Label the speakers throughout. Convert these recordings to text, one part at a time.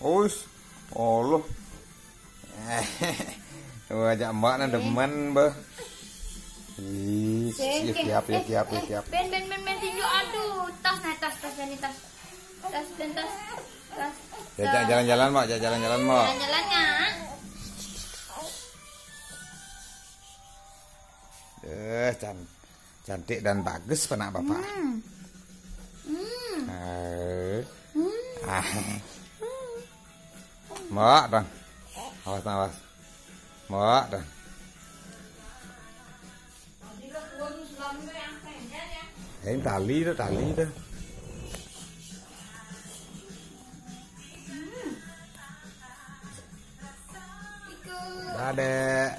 Speaker 1: Us. Allah. Wajak mbak na demen be. Ih, siap siap siap siap siap.
Speaker 2: Ben ben ben ben tinju aduh. Tas nah tas tas ini tas. Tas ben tas. Tas.
Speaker 1: Jajak jalan-jalan mbak, jalan-jalan mbak.
Speaker 2: Jalan-jalannya.
Speaker 1: Eh, can cantik dan bagus penak bapak.
Speaker 2: Hmm. Hmm.
Speaker 1: Eh. Ah. Mbak, dong. Awas, awas. Mbak. Eh, ini tali tuh, tali.
Speaker 2: Ikut.
Speaker 1: Ada.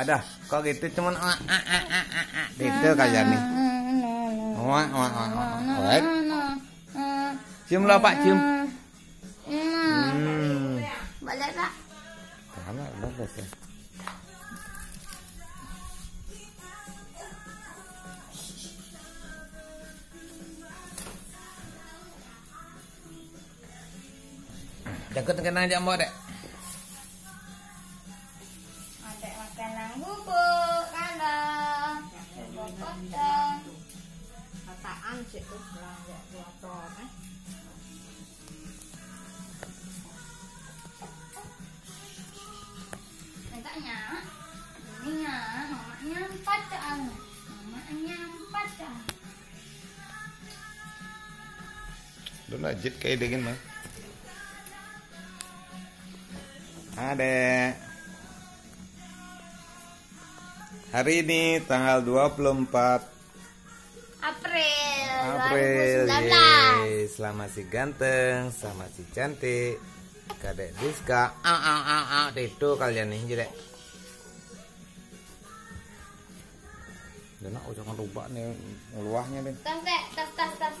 Speaker 1: Ada, kok gitu cuman ah ah ah ah ah ah. Gitu kalian nih. Wah, wah, wah. Wah. Cium lah Pak, cium. Sama, bagus ya. Jangkut kena aja mbak dek.
Speaker 2: Ada makanan bubuk, kalau bubuk potong.
Speaker 3: Kataan sih tuh belanja motor
Speaker 2: ininya, mamanya empat mamanya empat
Speaker 1: kayak dingin mah. Ada. Hari ini tanggal 24
Speaker 2: April,
Speaker 1: April.
Speaker 2: 2019.
Speaker 1: Yeay. Selamat si ganteng, sama si cantik. Kadek Rizka. Ah ah ah ah itu kalian nih, jadi. Dan aku jangan lupa nih luahnya nih.
Speaker 2: Tas tas tas tas.